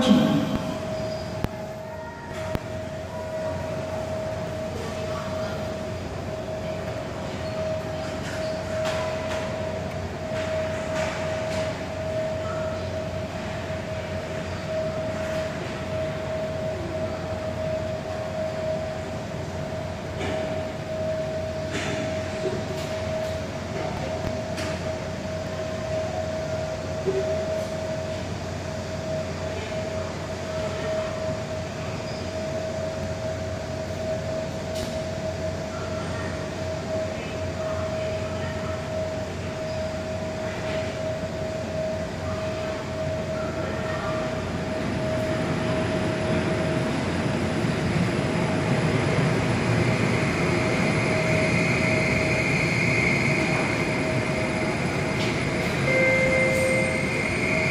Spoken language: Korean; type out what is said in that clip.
펑키